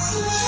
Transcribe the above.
Thank.